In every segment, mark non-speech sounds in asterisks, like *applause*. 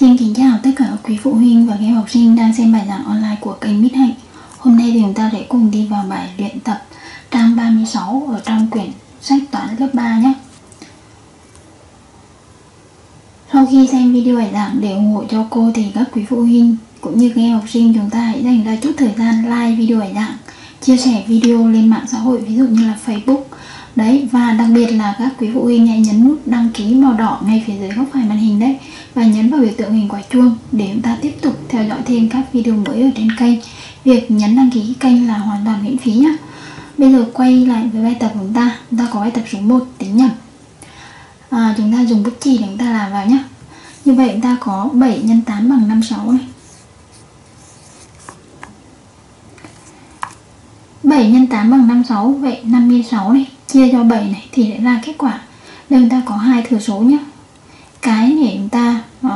Xin kính chào tất cả quý phụ huynh và các em học sinh đang xem bài giảng online của kênh Mít Hạnh. Hôm nay thì chúng ta sẽ cùng đi vào bài luyện tập trang 36 ở trong quyển sách toán lớp 3 nhé. Sau khi xem video bài giảng để ủng hộ cho cô thì các quý phụ huynh cũng như các em học sinh chúng ta hãy dành ra chút thời gian like video bài giảng, chia sẻ video lên mạng xã hội ví dụ như là Facebook. Đấy và đặc biệt là các quý phụ huynh hãy nhấn nút đăng ký màu đỏ ngay phía dưới góc phải màn hình đấy và nhấn vào biểu tượng hình quả chuông để chúng ta tiếp tục theo dõi thêm các video mới ở trên kênh. Việc nhấn đăng ký kênh là hoàn toàn miễn phí nhé. Bây giờ quay lại với bài tập của chúng ta. Chúng ta có bài tập số 1 tính nhầm. À, chúng ta dùng bút chì để chúng ta làm vào nhé. Như vậy chúng ta có 7 x 8 bằng 56 này. 7 x 8 bằng 56 Vậy 56 này Chia cho 7 này thì sẽ ra kết quả Đây chúng ta có hai thừa số nhé Cái để chúng ta uh,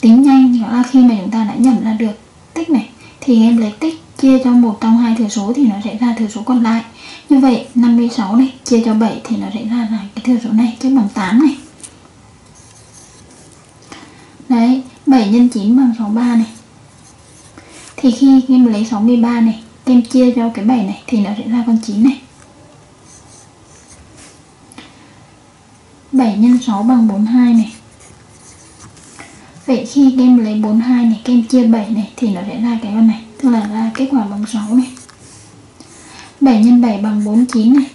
tính nhanh nghĩa là khi mà chúng ta đã nhận ra được tích này Thì em lấy tích chia cho một trong hai thừa số thì nó sẽ ra thừa số còn lại. Như vậy 56 này chia cho 7 thì nó sẽ ra là cái thừa số này chứ bằng 8 này. Đấy 7 x 9 bằng 63 này. Thì khi em lấy 63 này em chia cho cái 7 này thì nó sẽ ra con 9 này. 7 nhân 6 bằng 42 này Vậy khi em lấy 42 này, em chia 7 này thì nó sẽ ra cái con này Tức là ra kết quả bằng 6 này. 7 nhân 7 bằng 49 này.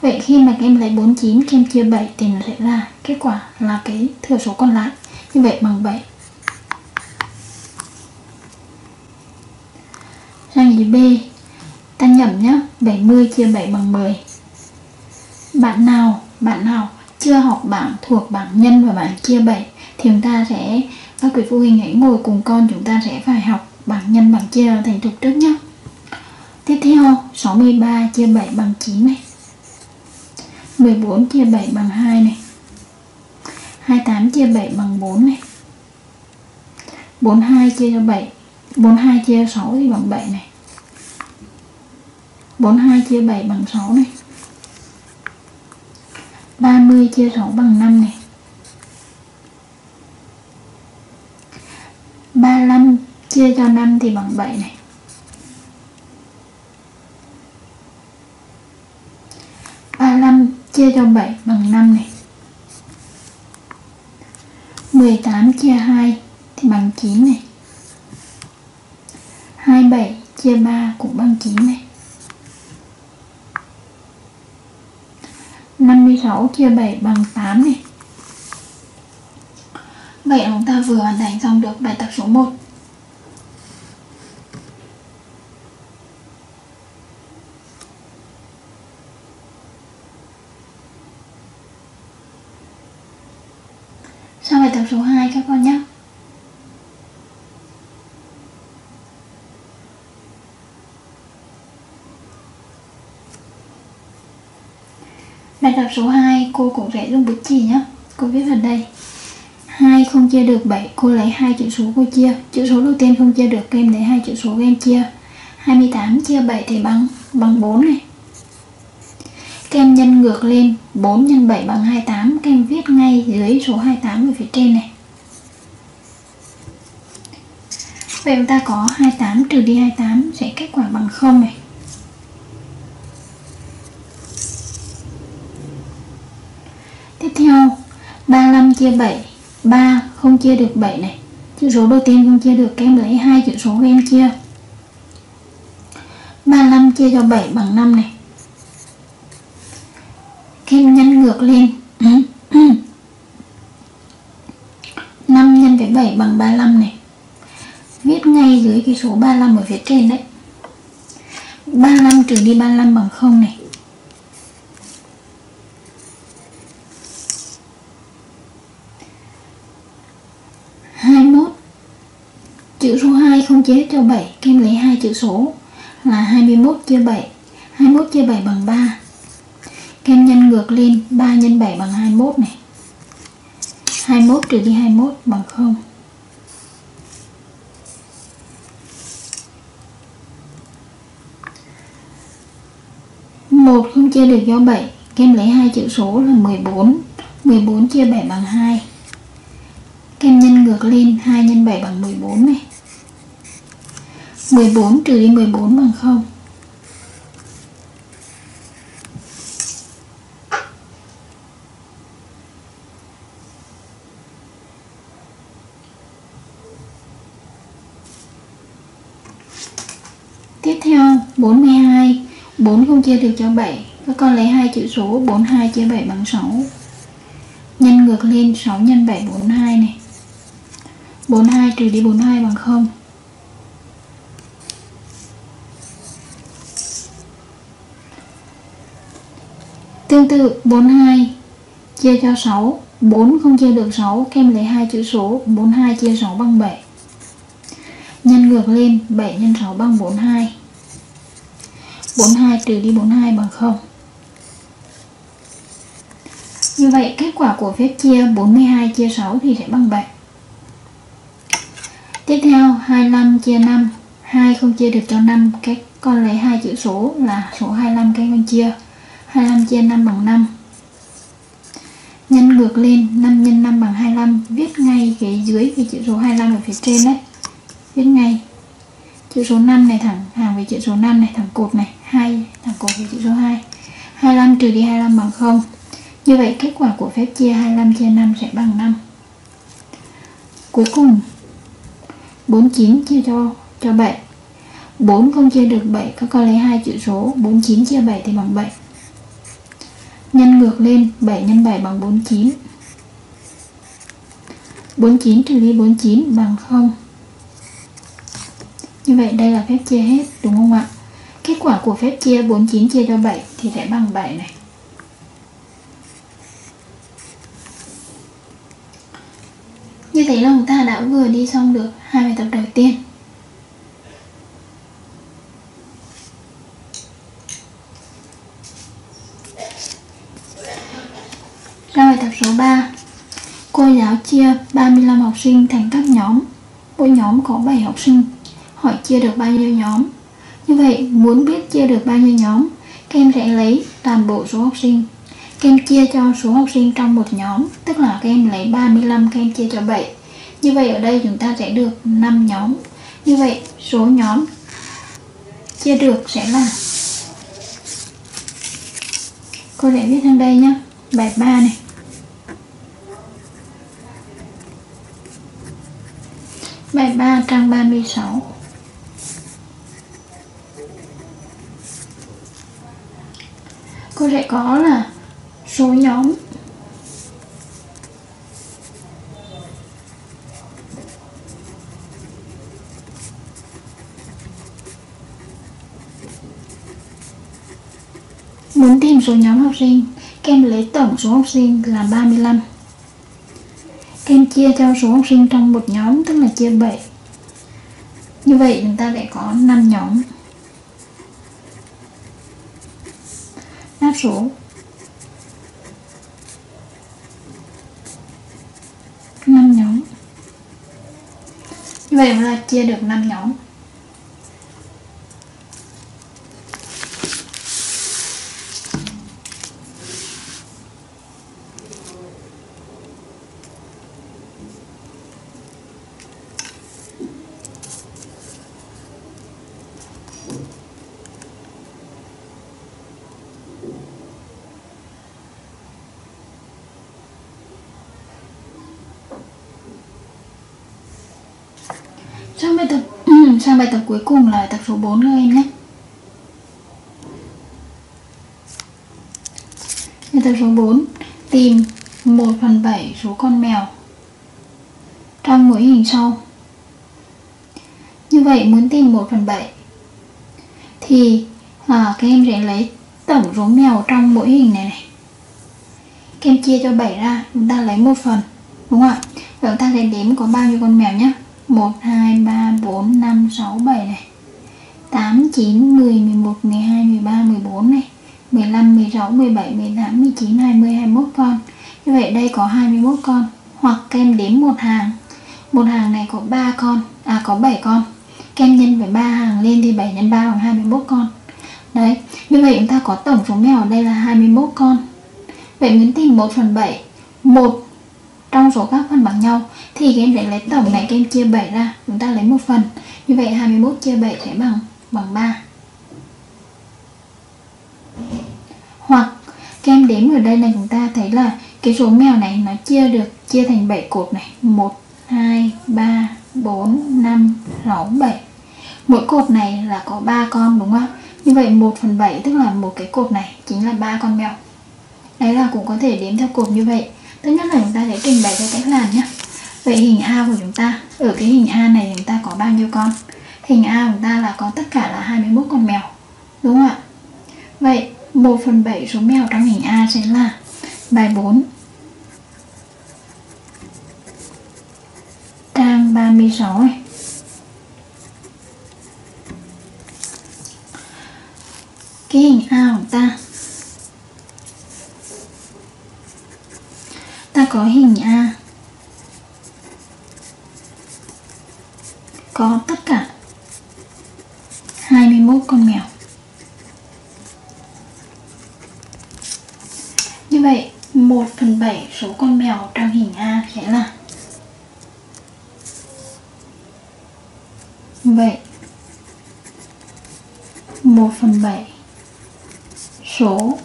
Vậy khi mà em lấy 49, em chia 7 thì nó sẽ ra kết quả là cái thừa số còn lại. Như vậy bằng 7 Sang dưới B Ta nhẩm nhá. 70 chia 7 bằng 10 Bạn nào Bạn nào chưa học bảng thuộc bảng nhân và bảng chia 7 Thì chúng ta sẽ, Các quý phụ huynh hãy ngồi cùng con, Chúng ta sẽ phải học bảng nhân, bảng chia thành thục trước nhá. Tiếp theo 63 chia 7 bằng 9 này. 14 chia 7 bằng 2 này. 28 chia 7 bằng 4 này. 42 chia cho 7 42 chia 6 thì bằng 7 này. 42 chia 7 bằng 6 này. 30 chia 6 bằng 5 này. 35 chia cho 5 thì bằng 7 này. ba năm chia cho 7 bằng 5 này. 18 chia 2 thì bằng 9 này. 27 chia 3 cũng bằng 9 này. 6 chia 7 bằng 8 này. Vậy chúng ta vừa hoàn thành xong được bài tập số 1 Sang bài tập số 2 các con nhé Bài tập số 2 cô cũng vẽ dùng bút chì nhé Cô viết vào đây. 2 không chia được 7 Cô lấy hai chữ số cô chia. Chữ số đầu tiên không chia được Các em lấy hai chữ số các em chia. 28 chia 7 thì bằng bằng 4 này. Các em nhân ngược lên 4 x 7 bằng 28 Các em viết ngay dưới số 28 ở phía trên này. Vậy chúng ta có 28 trừ đi 28 sẽ kết quả bằng 0 này Tiếp theo 35 chia 7 3 không chia được 7 này. Chữ số đầu tiên không chia được em lấy hai, chữ số các em chia. 35 chia cho 7 bằng 5 này. Em nhân ngược lên. *clears throat* 5 nhân với 7 bằng 35 này. Viết ngay dưới cái số 35 ở phía trên đấy. 35 trừ đi 35 bằng 0 này Chữ số 2 cho 7 Các lấy hai chữ số là 21 chia 7 21 chia 7 bằng 3 Kem nhân ngược lên 3 nhân 7 bằng 21 này. 21 trừ đi 21 bằng 0 1 không chia được do 7 Kem lấy hai chữ số là 14 14 chia 7 bằng 2 Kem nhân ngược lên 2 x 7 bằng 14 này. 14 trừ đi 14 bằng 0 Tiếp theo 42 4 không chia được cho 7 Các con lấy hai chữ số 42 chia 7 bằng 6 Nhân ngược lên 6 x 7 42 này. 42 trừ đi 42 bằng 0 Tương tự 42 chia cho 6 4 không chia được 6 Kem lấy hai chữ số. 42 chia 6 bằng 7 Nhân ngược lên 7 x 6 bằng 42 42 trừ đi 42 bằng 0 Như vậy, kết quả của phép chia 42 chia 6 thì sẽ bằng 7 Tiếp theo 25 chia 5 2 không chia được cho 5 cách con lấy hai chữ số là số 25 cách con chia. 25 chia 5 bằng 5 Nhân ngược lên 5 x 5 bằng 25 Viết ngay cái dưới cái chữ số 25 ở phía trên đấy. Viết ngay. Chữ số 5 này thẳng, hàng với chữ số 5 này, thẳng cột này. 2 thẳng cột với chữ số 2 25 trừ đi 25 bằng 0 Như vậy, kết quả của phép chia 25 chia 5 sẽ bằng 5 Cuối cùng 49 chia cho cho 7 4 không chia được 7 các con lấy hai chữ số. 49 chia 7 thì bằng 7 nhân ngược lên 7 x 7 bằng 49 49 trừ đi 49 bằng 0 như vậy đây là phép chia hết, đúng không ạ? Kết quả của phép chia 49 chia cho 7 thì sẽ bằng 7 này. Như thế là chúng ta đã vừa đi xong được hai bài tập đầu tiên. Ra bài tập số 3. Cô giáo chia 35 học sinh thành các nhóm. Mỗi nhóm có 7 học sinh. Hỏi chia được bao nhiêu nhóm? Như vậy, muốn biết chia được bao nhiêu nhóm, các em sẽ lấy toàn bộ số học sinh các em chia cho số học sinh trong một nhóm tức là các em lấy 35 các em chia cho 7 như vậy ở đây chúng ta sẽ được 5 nhóm như vậy số nhóm chia được sẽ là cô sẽ viết sang đây nhé bài 3 này bài 3 trang 36 cô sẽ có là số nhóm Muốn tìm số nhóm học sinh, các em lấy tổng số học sinh là 35. Các em chia cho số học sinh trong một nhóm tức là chia 7. Như vậy chúng ta sẽ có 5 nhóm. Đáp số. Năm nhóm. Như vậy là chia được 5 nhóm sang bài tập sang bài tập cuối cùng là tập số 4 các em nhé. Bài tập số 4 tìm 1 phần 7 số con mèo trong mỗi hình sau. Như vậy muốn tìm 1 phần 7 thì à, các em sẽ lấy tổng số mèo trong mỗi hình này này. Các em chia cho 7 ra chúng ta lấy một phần đúng không ạ? Chúng ta sẽ đếm có bao nhiêu con mèo nhé 1, 2, 3, 4, 5, 6, 7 này. 8, 9, 10, 11, 12, 13, 14 này. 15, 16, 17, 18, 19, 20, 21 con. Như vậy đây có 21 con. Hoặc kem đếm một hàng. Một hàng này có 3 con. À có 7 con. Kem nhân với 3 hàng lên thì 7 x 3 bằng 21 con. Đấy Như vậy chúng ta có tổng số mèo ở đây là 21 con. Vậy muốn tìm 1 phần 7 1 trong số các phần bằng nhau, thì các em sẽ lấy tổng này các em chia 7 ra, chúng ta lấy một phần. Như vậy 21 chia 7 sẽ bằng bằng 3 hoặc các em đếm ở đây này chúng ta thấy là cái số mèo này nó chia được, chia thành 7 cột này. 1 2 3 4 5 6 7 mỗi cột này là có 3 con đúng không? Như vậy 1 phần 7 tức là một cái cột này chính là ba con mèo. Đấy là cũng có thể đếm theo cột như vậy thứ nhất là chúng ta sẽ trình bày cho cách làm nhé. Vậy hình A của chúng ta, ở cái hình A này chúng ta có bao nhiêu con? Hình A của chúng ta là có tất cả là 21 con mèo, đúng không ạ? Vậy 1 phần 7 số mèo trong hình A sẽ là bài 4 trang 36 này cái hình A của ta có hình A. Có tất cả 21 con mèo. Như vậy 1 phần 7 số con mèo trong hình A sẽ là vậy. 1 phần 7 số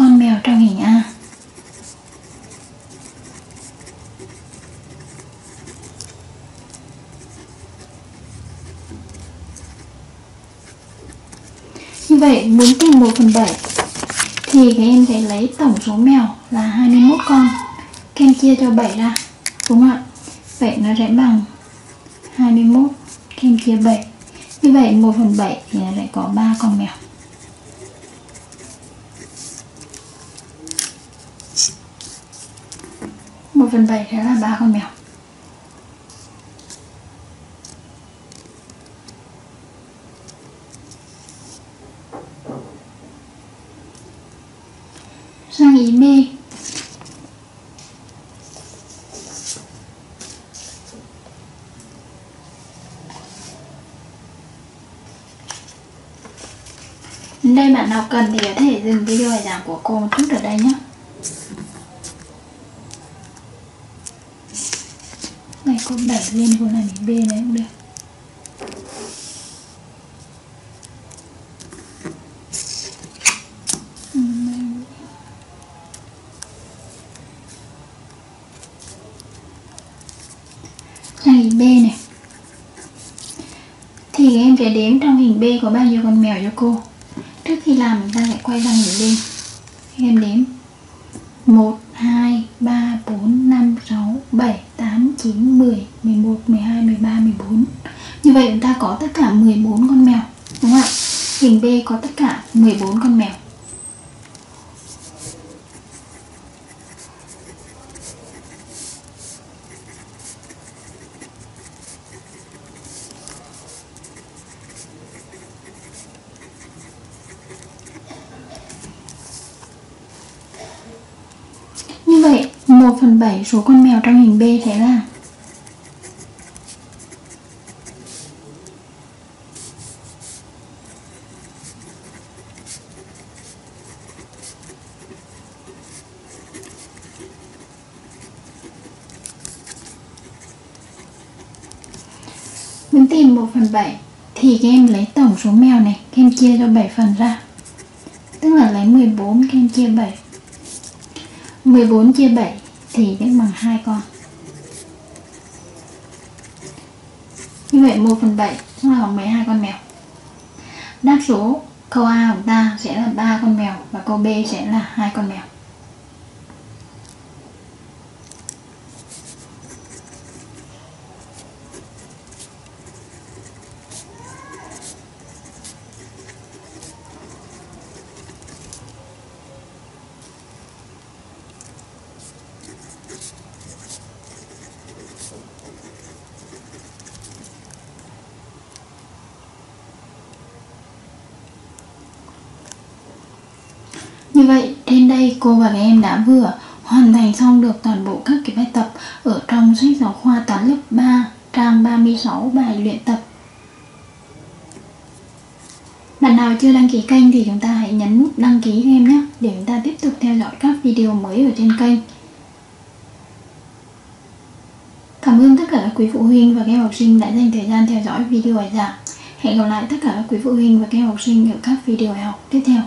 con mèo trong hình A như vậy muốn tìm 1 phần 7 thì các em sẽ lấy tổng số mèo là 21 con. Các em chia cho 7 ra, đúng không ạ? Vậy nó sẽ bằng 21 các em chia 7 như vậy 1 phần 7 thì nó sẽ có 3 con mèo. Một phần bảy sẽ là ba con mèo. Sang ý mê. Đây bạn nào cần thì có thể dừng video bài giảng của cô một chút ở đây nhé. Này, cô đẩy lên cô này mình bê đấy cũng được sang hình B này thì đếm trong hình B có bao nhiêu con mèo cho cô? Trước khi làm, chúng ta sẽ quay sang hình B em đếm. 1 2 3 4 5 6 7 8 9 10 11 12 13 14 như vậy chúng ta có tất cả 14 con mèo, đúng không ạ? Hình B có tất cả 14 con mèo Như vậy 1 phần 7 số con mèo trong hình B sẽ là Muốn tìm 1 phần 7 thì các em lấy tổng số mèo này các em chia cho 7 phần ra. Tức là lấy 14 các em chia 7 14 chia 7 thì sẽ bằng hai con. Như vậy 1 phần 7 là bằng 12 con mèo. Đáp số câu A của ta sẽ là 3 con mèo và câu B sẽ là hai con mèo. Như vậy, trên đây cô và các em đã vừa hoàn thành xong được toàn bộ các cái bài tập ở trong sách giáo khoa toán lớp 3, trang 36 bài luyện tập. Bạn nào nào chưa đăng ký kênh thì chúng ta hãy nhấn nút đăng ký cho em nhé để chúng ta tiếp tục theo dõi các video mới ở trên kênh Cảm ơn tất cả các quý phụ huynh và các em học sinh đã dành thời gian theo dõi video bài giảng. Hẹn gặp lại tất cả các quý phụ huynh và các em học sinh ở các video học tiếp theo.